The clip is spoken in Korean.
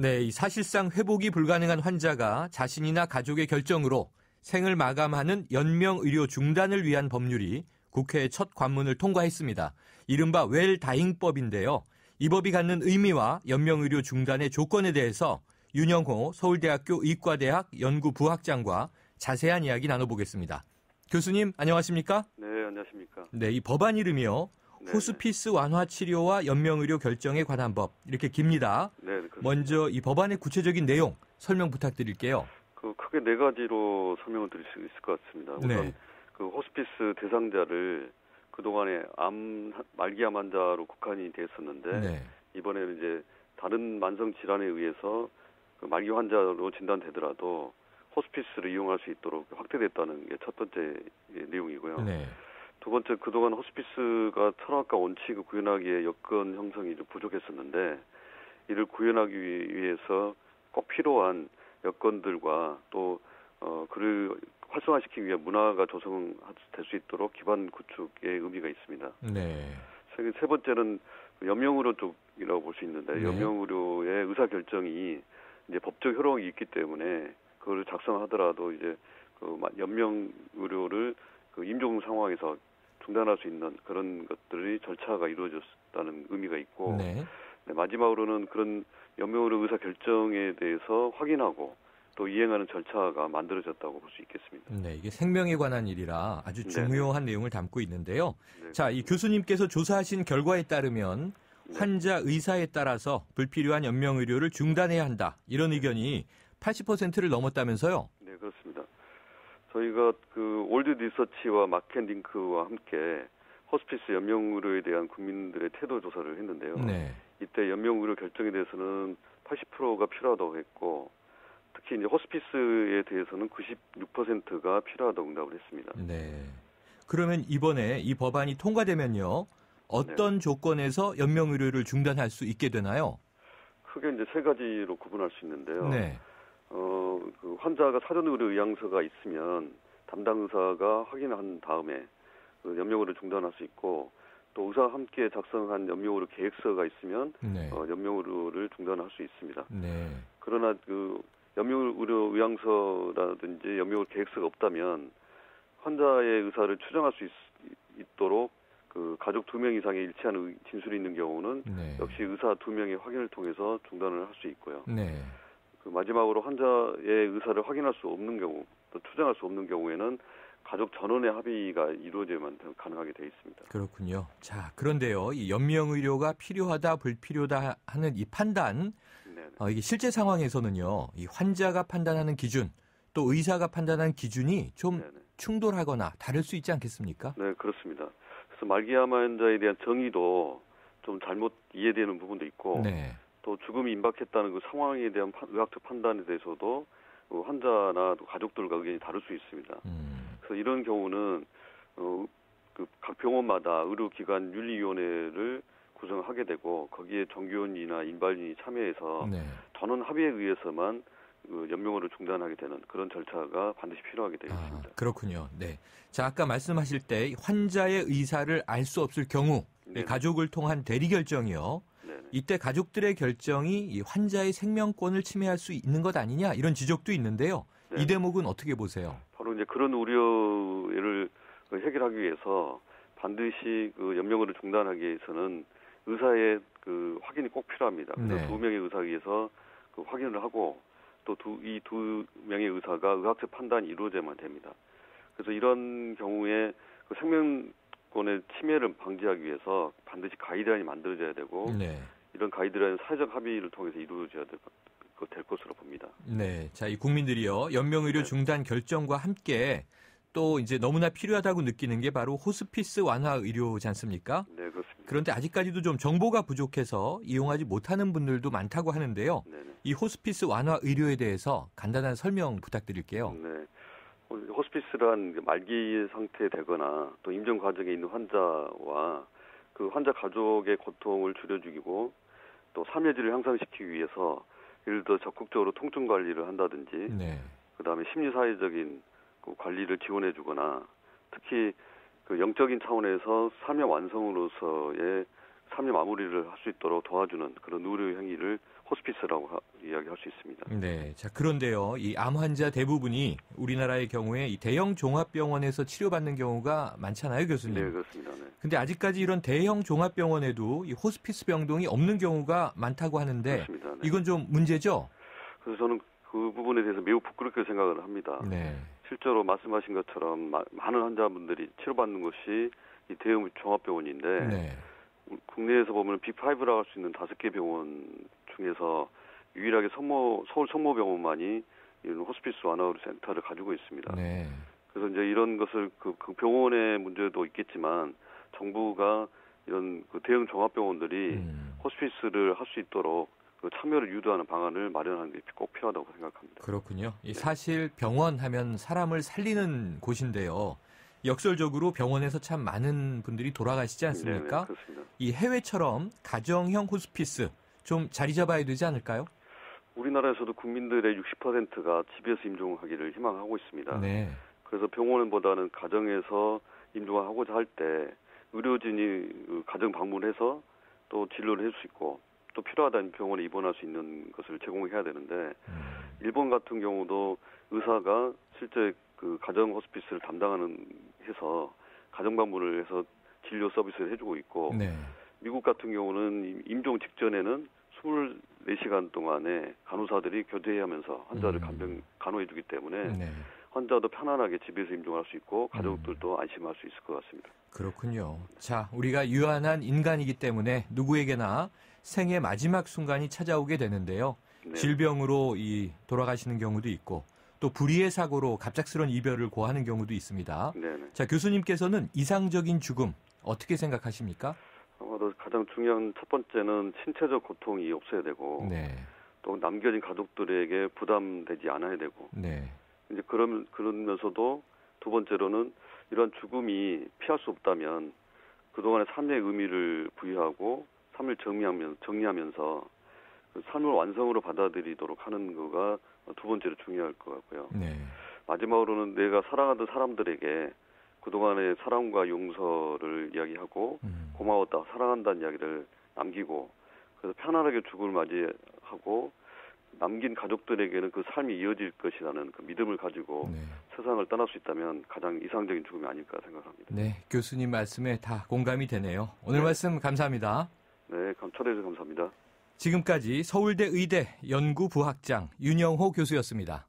네, 이 사실상 회복이 불가능한 환자가 자신이나 가족의 결정으로 생을 마감하는 연명 의료 중단을 위한 법률이 국회의 첫 관문을 통과했습니다. 이른바 웰다잉법인데요. 이 법이 갖는 의미와 연명 의료 중단의 조건에 대해서 윤영호 서울대학교 의과대학 연구부학장과 자세한 이야기 나눠보겠습니다. 교수님 안녕하십니까? 네, 안녕하십니까? 네, 이 법안 이름이요. 네, 호스피스 완화 치료와 연명의료 결정에 관한 법 이렇게 깁니다. 네. 먼저 이 법안의 구체적인 내용 설명 부탁드릴게요. 그 크게 네 가지로 설명을 드릴 수 있을 것 같습니다. 우선 네. 그 호스피스 대상자를 그동안에 암 말기 암 환자로 국한이 됐었는데 네. 이번에는 이제 다른 만성 질환에 의해서 그 말기 환자로 진단되더라도 호스피스를 이용할 수 있도록 확대됐다는 게 첫 번째 예, 내용이고요. 네. 두 번째 그동안 호스피스가 철학과 원칙을 구현하기에 여건 형성이 좀 부족했었는데 이를 구현하기 위해서 꼭 필요한 여건들과 또 어, 그를 활성화시키기 위한 문화가 조성될 수 있도록 기반 구축의 의미가 있습니다. 네. 세, 세 번째는 연명의료 쪽이라고 볼 수 있는데 네. 연명의료의 의사 결정이 이제 법적 효력이 있기 때문에 그걸 작성하더라도 이제 그 마- 연명의료를 그 임종 상황에서 중단할 수 있는 그런 것들이 절차가 이루어졌다는 의미가 있고 네. 네, 마지막으로는 그런 연명의료 의사 결정에 대해서 확인하고 또 이행하는 절차가 만들어졌다고 볼 수 있겠습니다. 네, 이게 생명에 관한 일이라 아주 네네. 중요한 내용을 담고 있는데요. 네. 자, 이 교수님께서 조사하신 결과에 따르면 네. 환자 의사에 따라서 불필요한 연명 의료를 중단해야 한다. 이런 의견이 80%를 넘었다면서요. 네. 저희가 그 월드 리서치와 마켓 링크와 함께 호스피스 연명의료에 대한 국민들의 태도 조사를 했는데요. 네. 이때 연명의료 결정에 대해서는 80%가 필요하다고 했고 특히 이제 호스피스에 대해서는 96%가 필요하다고 응답을 했습니다. 네. 그러면 이번에 이 법안이 통과되면요. 어떤 조건에서 연명 의료를 중단할 수 있게 되나요? 크게 이제 세 가지로 구분할 수 있는데요. 네. 어, 그 환자가 사전 의료 의향서가 있으면 담당 의사가 확인한 다음에 그 연명의료 중단할 수 있고 또 의사와 함께 작성한 연명의료 계획서가 있으면 네. 어, 연명의료를 중단할 수 있습니다. 네. 그러나 그 연명의료 의향서라든지 연명의료 계획서가 없다면 환자의 의사를 추정할 수 있, 있도록 그 가족 두 명 이상의 일치하는 의- 진술이 있는 경우는 네. 역시 의사 두 명의 확인을 통해서 중단을 할 수 있고요. 네. 그 마지막으로 환자의 의사를 확인할 수 없는 경우, 또 추정할 수 없는 경우에는 가족 전원의 합의가 이루어져야만 가능하게 되어 있습니다. 그렇군요. 자, 그런데요. 이 연명 의료가 필요하다, 불필요하다 하는 이 판단, 네, 어, 이게 실제 상황에서는요. 이 환자가 판단하는 기준, 또 의사가 판단하는 기준이 좀 네, 네. 충돌하거나 다를 수 있지 않겠습니까? 네, 그렇습니다. 그래서 말기암 환자에 대한 정의도 좀 잘못 이해되는 부분도 있고, 네. 또 죽음이 임박했다는 그 상황에 대한 판- 의학적 판단에 대해서도 그 환자나 또 가족들과 의견이 다를 수 있습니다. 음, 그래서 이런 경우는 어, 그 각 병원마다 의료기관 윤리위원회를 구성하게 되고 거기에 종교인이나 인발인이 참여해서 네. 전원 합의에 의해서만 그 연명으로 중단하게 되는 그런 절차가 반드시 필요하게 되어 아. 그렇군요. 네. 자, 아까 말씀하실 때 환자의 의사를 알 수 없을 경우 네네. 가족을 통한 대리 결정이요. 이때 가족들의 결정이 이 환자의 생명권을 침해할 수 있는 것 아니냐 이런 지적도 있는데요. 네. 이 대목은 어떻게 보세요? 바로 이제 그런 우려를 그 해결하기 위해서 반드시 그 연명으로 중단하기 위해서는 의사의 그 확인이 꼭 필요합니다. 그래서 네. 두 명의 의사에 의해서 그 확인을 하고 또이두 명의 의사가 의학적 판단이 이루어져야만 됩니다. 그래서 이런 경우에 그 생명권의 침해를 방지하기 위해서 반드시 가이드라인이 만들어져야 되고 네. 이런 가이드라인 사회적 합의를 통해서 이루어져야 될, 것- 될 것으로 봅니다. 네. 자, 이 국민들이요. 연명의료 네. 중단 결정과 함께 또 이제 너무나 필요하다고 느끼는 게 바로 호스피스 완화 의료지 않습니까? 네, 그렇습니다. 그런데 아직까지도 좀 정보가 부족해서 이용하지 못하는 분들도 많다고 하는데요. 네네. 이 호스피스 완화 의료에 대해서 간단한 설명 부탁드릴게요. 네. 어, 호스피스란 그 말기 상태에 되거나 또 임종 과정에 있는 환자와 그 환자 가족의 고통을 줄여주기고 또 삶의질을 향상시키기 위해서 예를 들어 적극적으로 통증 관리를 한다든지 네. 그다음에 심리 사회적인 그 관리를 지원해 주거나 특히 그 영적인 차원에서 삶의 완성으로서의 삶의 마무리를 할 수 있도록 도와주는 그런 의료 행위를 호스피스라고 하, 이야기할 수 있습니다. 네. 자, 그런데요. 이 암 환자 대부분이 우리나라의 경우에 이 대형 종합병원에서 치료받는 경우가 많잖아요, 교수님. 네, 그렇습니다. 네. 근데 아직까지 이런 대형 종합병원에도 이 호스피스 병동이 없는 경우가 많다고 하는데 그렇습니다. 네. 이건 좀 문제죠? 그래서 저는 그 부분에 대해서 매우 부끄럽게 생각을 합니다. 네. 실제로 말씀하신 것처럼 마- 많은 환자분들이 치료받는 것이 이 대형 종합병원인데 네. 국내에서 보면 빅5라고 할 수 있는 다섯 개 병원 중에서 유일하게 성모, 서울 성모병원만이 이런 호스피스 완화의료 센터를 가지고 있습니다. 네. 그래서 이제 이런 것을 그, 그 병원의 문제도 있겠지만 정부가 이런 그 대형 종합병원들이 음, 호스피스를 할 수 있도록 그 참여를 유도하는 방안을 마련하는 게 꼭 필요하다고 생각합니다. 그렇군요. 이 사실 병원 하면 사람을 살리는 곳인데요. 역설적으로 병원에서 참 많은 분들이 돌아가시지 않습니까? 네, 그렇습니다. 이 해외처럼 가정형 호스피스 좀 자리 잡아야 되지 않을까요? 우리나라에서도 국민들의 60%가 집에서 임종하기를 희망하고 있습니다. 네. 그래서 병원보다는 가정에서 임종을 하고자 할 때 의료진이 그 가정 방문해서 또 진료를 할 수 있고 또 필요하다면 병원에 입원할 수 있는 것을 제공해야 되는데 음, 일본 같은 경우도 의사가 실제 그 가정 호스피스를 담당하는 해서 가정 방문을 해서 진료 서비스를 해주고 있고 네. 미국 같은 경우는 임- 임종 직전에는 24시간 동안에 간호사들이 교대하면서 환자를 음. 간병 간호해주기 때문에 네. 환자도 편안하게 집에서 임종할 수 있고 가족들도 안심할 수 있을 것 같습니다. 그렇군요. 자, 우리가 유한한 인간이기 때문에 누구에게나 생의 마지막 순간이 찾아오게 되는데요. 네. 질병으로 이 돌아가시는 경우도 있고 또 불의의 사고로 갑작스런 이별을 고하는 경우도 있습니다. 네네. 자, 교수님께서는 이상적인 죽음 어떻게 생각하십니까? 아마도 가장 중요한 첫 번째는 신체적 고통이 없어야 되고 네. 또 남겨진 가족들에게 부담되지 않아야 되고 네. 이제 그러면 그러면서도 두 번째로는 이러한 죽음이 피할 수 없다면 그동안의 삶의 의미를 부여하고 삶을 정리하면 정리하면서 그 삶을 완성으로 받아들이도록 하는 거가 두 번째로 중요할 것 같고요. 네. 마지막으로는 내가 사랑하던 사람들에게 그동안의 사랑과 용서를 이야기하고 음. 고마웠다, 사랑한다는 이야기를 남기고 그래서 편안하게 죽음을 맞이하고 남긴 가족들에게는 그 삶이 이어질 것이라는 그 믿음을 가지고 네. 세상을 떠날 수 있다면 가장 이상적인 죽음이 아닐까 생각합니다. 네, 교수님 말씀에 다 공감이 되네요. 오늘 네. 말씀 감사합니다. 네, 감- 초대해주셔서 감사합니다. 지금까지 서울대 의대 연구부학장 윤영호 교수였습니다.